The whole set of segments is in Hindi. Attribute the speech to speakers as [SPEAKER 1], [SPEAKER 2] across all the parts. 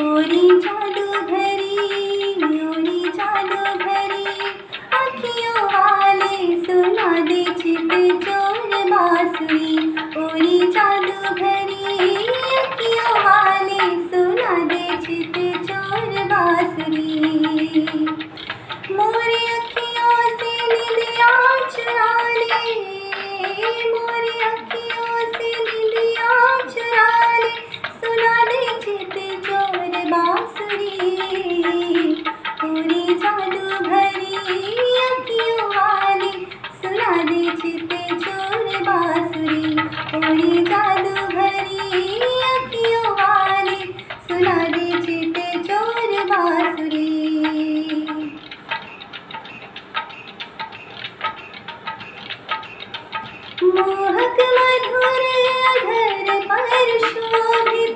[SPEAKER 1] ओरी जादू भरी ओरी जादू भरी, अखियों वाले सुना दे चित चोर बांसुरी। ओरी जादू भरी भरी सुना दे चित चोर बांसुरी। मोहक मधुर अधर पर शोभित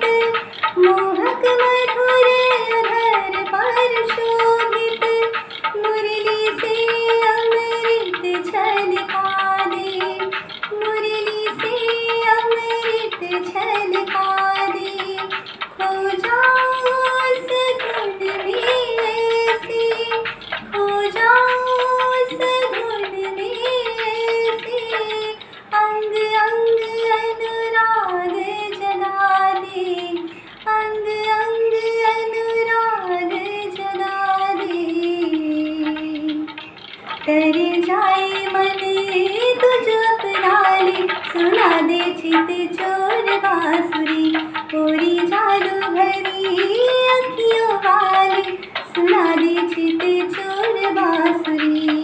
[SPEAKER 1] कर जाए मन तुझ अपनाली सुना दे चित चोर बांसुरी पूरी जादू भरी अखियों वाली। सुना दे चित चोर बांसुरी।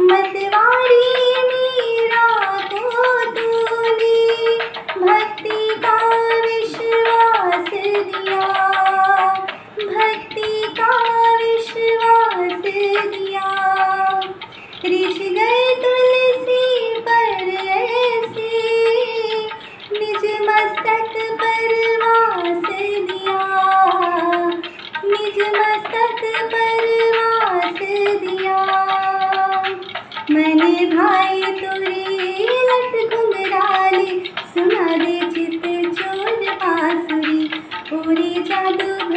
[SPEAKER 1] मतवारी तुलसी पर ऐसे निज मस्तक पर वास निज मस्तक पर वास मैंने भाई तुरी लट घुंघराली सुना दे चित चोर बांसुरी, पूरी जादू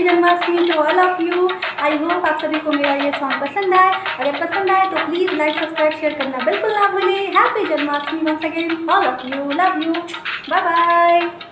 [SPEAKER 1] happy Janmashtami to all of you I hope आप सभी को मेरा ये सॉन्ग पसंद आए। अगर पसंद आए तो प्लीज़ लाइक सब्सक्राइब शेयर करना बिल्कुल ना भूलें। Happy Janmashtami once again all of you love you bye bye